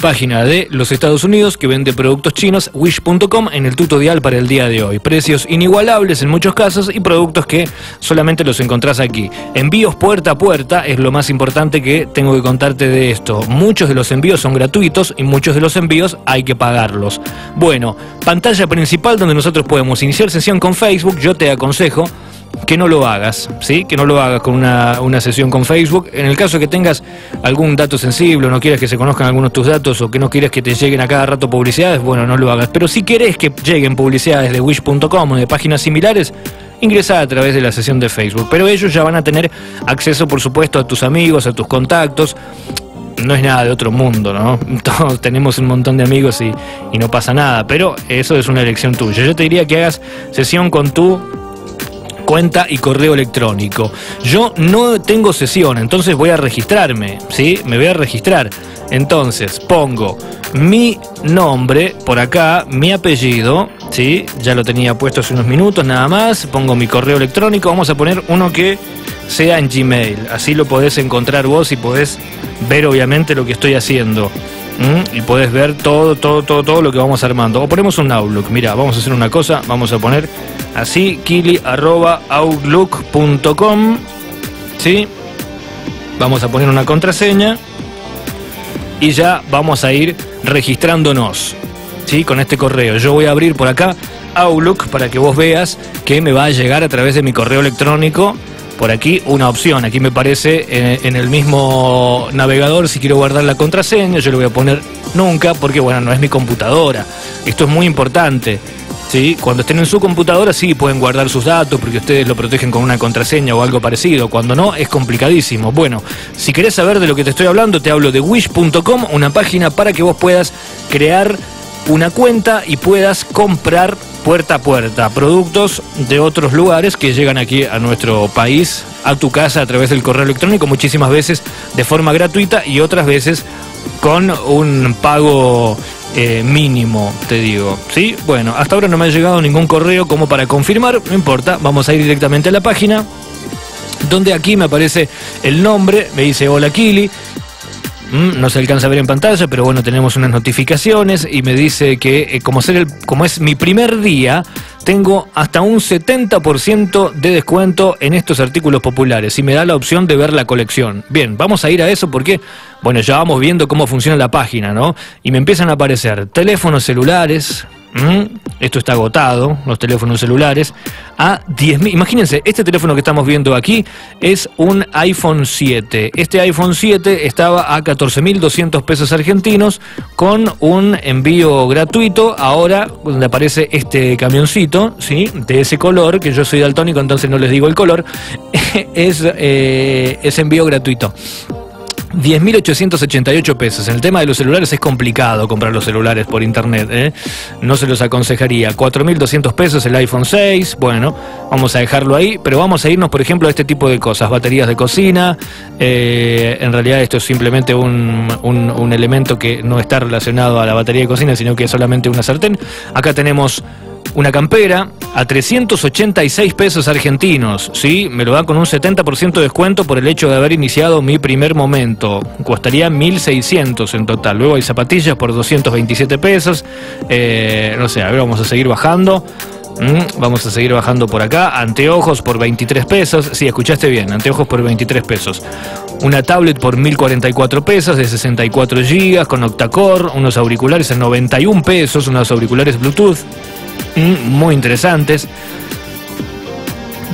Página de los Estados Unidos que vende productos chinos, wish.com, en el tutorial para el día de hoy. Precios inigualables en muchos casos y productos que solamente los encontrás aquí. Envíos puerta a puerta es lo más importante que tengo que contarte de esto. Muchos de los envíos son gratuitos y muchos de los envíos hay que pagarlos. Bueno, pantalla principal donde nosotros podemos iniciar sesión con Facebook, yo te aconsejo que no lo hagas, ¿sí? Que no lo hagas con una, una, sesión con Facebook. En el caso que tengas algún dato sensible o no quieras que se conozcan algunos de tus datos o que no quieras que te lleguen a cada rato publicidades, bueno, no lo hagas. Pero si querés que lleguen publicidades de wish.com o de páginas similares, ingresa a través de la sesión de Facebook. Pero ellos ya van a tener acceso, por supuesto, a tus amigos, a tus contactos. No es nada de otro mundo, ¿no? Todos tenemos un montón de amigos y, y no pasa nada, pero eso es una elección tuya. Yo te diría que hagas sesión con tu cuenta y correo electrónico. Yo no tengo sesión, entonces voy a registrarme, ¿sí? Me voy a registrar. Entonces pongo mi nombre por acá, mi apellido, ¿sí? Ya lo tenía puesto hace unos minutos nada más. Pongo mi correo electrónico, vamos a poner uno que sea en Gmail. Así lo podés encontrar vos y podés ver obviamente lo que estoy haciendo. Y podés ver todo, todo, todo, todo lo que vamos armando. O ponemos un Outlook. Mira, vamos a hacer una cosa. Vamos a poner así, kili.outlook.com. ¿Sí? Vamos a poner una contraseña. Y ya vamos a ir registrándonos. ¿Sí? Con este correo. Yo voy a abrir por acá Outlook para que vos veas que me va a llegar a través de mi correo electrónico por aquí una opción. Aquí me parece eh, en el mismo navegador, si quiero guardar la contraseña, yo le voy a poner nunca, porque bueno, no es mi computadora. Esto es muy importante. ¿sí? Cuando estén en su computadora sí pueden guardar sus datos porque ustedes lo protegen con una contraseña o algo parecido. Cuando no, es complicadísimo. Bueno, si querés saber de lo que te estoy hablando, te hablo de wish.com, una página para que vos puedas crear una cuenta y puedas comprar puerta a puerta productos de otros lugares que llegan aquí a nuestro país, a tu casa a través del correo electrónico, muchísimas veces de forma gratuita y otras veces con un pago eh, mínimo, te digo. ¿Sí? Bueno, hasta ahora no me ha llegado ningún correo como para confirmar, no importa, vamos a ir directamente a la página donde aquí me aparece el nombre, me dice hola Kili, no se alcanza a ver en pantalla, pero bueno, tenemos unas notificaciones y me dice que eh, como, ser el, como es mi primer día, tengo hasta un 70% de descuento en estos artículos populares y me da la opción de ver la colección. Bien, vamos a ir a eso porque, bueno, ya vamos viendo cómo funciona la página, ¿no? Y me empiezan a aparecer teléfonos celulares, esto está agotado, los teléfonos celulares, a 10.000. Imagínense, este teléfono que estamos viendo aquí es un iPhone 7. Este iPhone 7 estaba a 14.200 pesos argentinos con un envío gratuito. Ahora, donde aparece este camioncito, ¿sí? De ese color, que yo soy daltónico, entonces no les digo el color, es, eh, es envío gratuito. 10.888 pesos. En el tema de los celulares es complicado comprar los celulares por internet. ¿eh? No se los aconsejaría. 4.200 pesos el iPhone 6. Bueno, vamos a dejarlo ahí. Pero vamos a irnos, por ejemplo, a este tipo de cosas. Baterías de cocina. Eh, en realidad esto es simplemente un, un, un elemento que no está relacionado a la batería de cocina, sino que es solamente una sartén. Acá tenemos una campera a 386 pesos argentinos, ¿sí? Me lo da con un 70% de descuento por el hecho de haber iniciado mi primer momento. Costaría 1.600 en total. Luego hay zapatillas por 227 pesos. Eh, no sé, a ver, vamos a seguir bajando. Mm, vamos a seguir bajando por acá. Anteojos por 23 pesos. Sí, escuchaste bien. Anteojos por 23 pesos. Una tablet por 1044 pesos de 64 gigas con octacore. Unos auriculares en 91 pesos. Unos auriculares Bluetooth muy interesantes.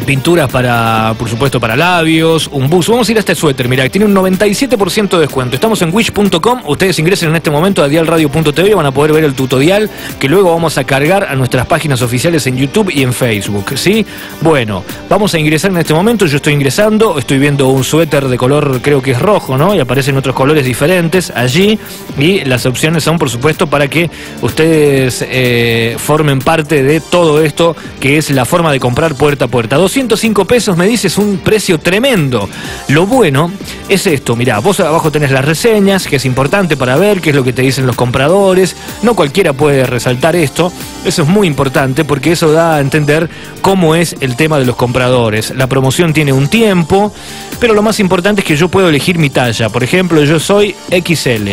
Pinturas para, por supuesto, para labios, un bus. Vamos a ir a este suéter, mira, tiene un 97% de descuento. Estamos en wish.com. Ustedes ingresen en este momento a dialradio.tv y van a poder ver el tutorial que luego vamos a cargar a nuestras páginas oficiales en YouTube y en Facebook. ¿Sí? Bueno, vamos a ingresar en este momento. Yo estoy ingresando, estoy viendo un suéter de color, creo que es rojo, ¿no? Y aparecen otros colores diferentes allí. Y las opciones son, por supuesto, para que ustedes eh, formen parte de todo esto que es la forma de comprar puerta a puerta. 205 pesos me dices un precio tremendo. Lo bueno es esto, mirá, vos abajo tenés las reseñas, que es importante para ver qué es lo que te dicen los compradores. No cualquiera puede resaltar esto. Eso es muy importante porque eso da a entender cómo es el tema de los compradores. La promoción tiene un tiempo, pero lo más importante es que yo puedo elegir mi talla. Por ejemplo, yo soy XL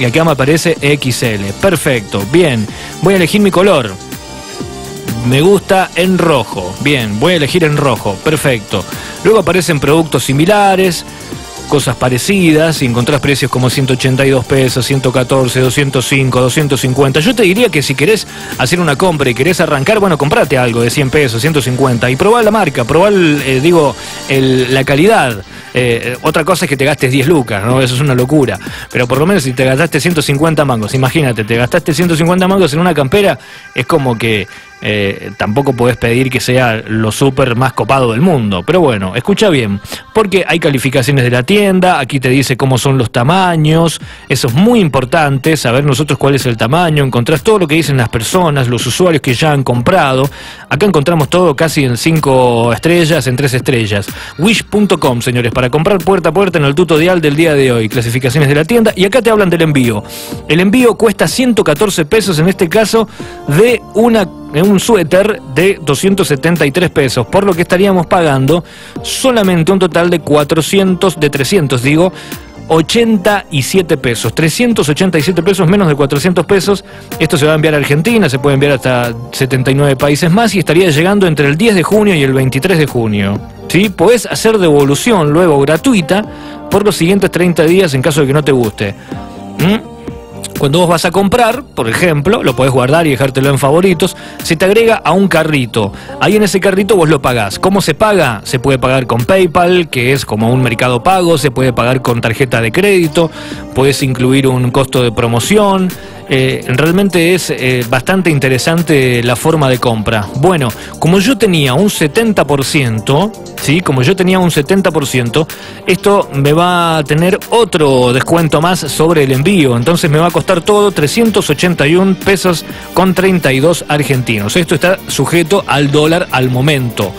y acá me aparece XL. Perfecto, bien. Voy a elegir mi color. Me gusta en rojo. Bien, voy a elegir en rojo. Perfecto. Luego aparecen productos similares cosas parecidas y encontrás precios como 182 pesos, 114, 205, 250. Yo te diría que si querés hacer una compra y querés arrancar, bueno, comprate algo de 100 pesos, 150 y probá la marca, probá, eh, digo, la calidad. Eh, otra cosa es que te gastes 10 lucas, ¿no? Eso es una locura. Pero por lo menos si te gastaste 150 mangos, imagínate, te gastaste 150 mangos en una campera, es como que eh, tampoco podés pedir que sea lo súper más copado del mundo. Pero bueno, escucha bien, porque hay calificaciones de la tienda, aquí te dice cómo son los tamaños, eso es muy importante, saber nosotros cuál es el tamaño, encontrás todo lo que dicen las personas, los usuarios que ya han comprado. Acá encontramos todo casi en 5 estrellas, en 3 estrellas. Wish.com, señores, para comprar puerta a puerta en el tutorial del día de hoy, clasificaciones de la tienda, y acá te hablan del envío. El envío cuesta 114 pesos en este caso de una un suéter de 273 pesos, por lo que estaríamos pagando solamente un total de 400, de 300 digo, 87 pesos, 387 pesos menos de 400 pesos. Esto se va a enviar a Argentina, se puede enviar hasta 79 países más y estaría llegando entre el 10 de junio y el 23 de junio. ¿Sí? Podés hacer devolución luego gratuita por los siguientes 30 días en caso de que no te guste. ¿Mm? Cuando vos vas a comprar, por ejemplo, lo podés guardar y dejártelo en favoritos, se te agrega a un carrito. Ahí en ese carrito vos lo pagás. ¿Cómo se paga? Se puede pagar con PayPal, que es como un mercado pago, se puede pagar con tarjeta de crédito, puedes incluir un costo de promoción, eh, realmente es eh, bastante interesante la forma de compra. Bueno, como yo tenía un 70%, ¿sí? Como yo tenía un 70%, esto me va a tener otro descuento más sobre el envío. Entonces me va a costar todo 381 pesos con 32 argentinos. Esto está sujeto al dólar al momento.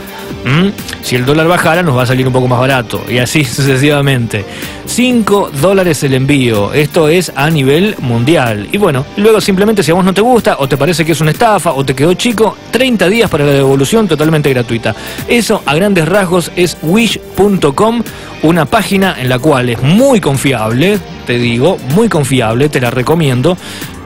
¿Mm? Si el dólar bajara nos va a salir un poco más barato y así sucesivamente. 5 dólares el envío, esto es a nivel mundial. Y bueno, luego simplemente si a vos no te gusta o te parece que es una estafa o te quedó chico, 30 días para la devolución totalmente gratuita. Eso a grandes rasgos es wish.com, una página en la cual es muy confiable, te digo, muy confiable, te la recomiendo.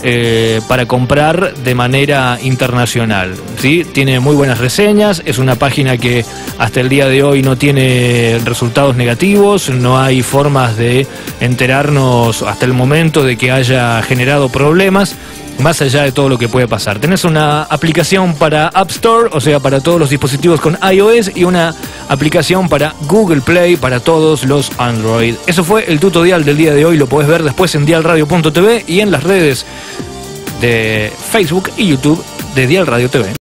Eh, para comprar de manera internacional. ¿sí? Tiene muy buenas reseñas, es una página que hasta el día de hoy no tiene resultados negativos, no hay formas de enterarnos hasta el momento de que haya generado problemas más allá de todo lo que puede pasar. Tenés una aplicación para App Store, o sea, para todos los dispositivos con iOS, y una aplicación para Google Play para todos los Android. Eso fue el tutorial del día de hoy, lo podés ver después en dialradio.tv y en las redes de Facebook y YouTube de Dial Radio TV.